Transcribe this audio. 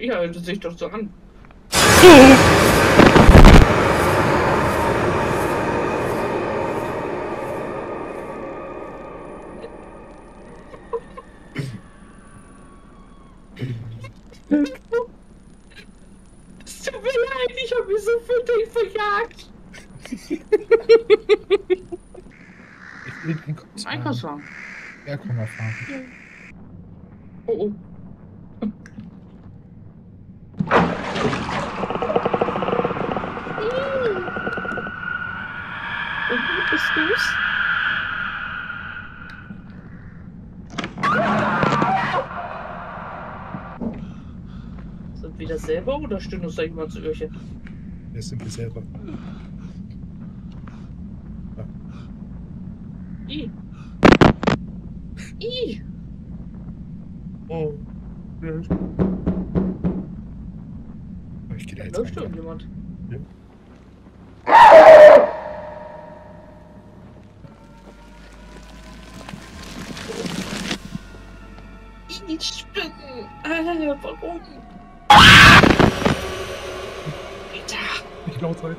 Ja, das sehe ich doch so an. Es tut mir leid, ich habe mir so viel Ding verjagt. Ich will den Einkaufswagen. Einkaufswagen. Ja, komm mal fahren. Oh, oh. Bist du's? Sind wir das selber oder stehen uns da jemand zu Öhrchen? Wir sind wir selber. I. I. Oh. Ja. Ich gehe da Da jetzt läuft rein. irgendjemand. Ja. I, Spinnen. Äh, warum? Peter. Nicht laut sein.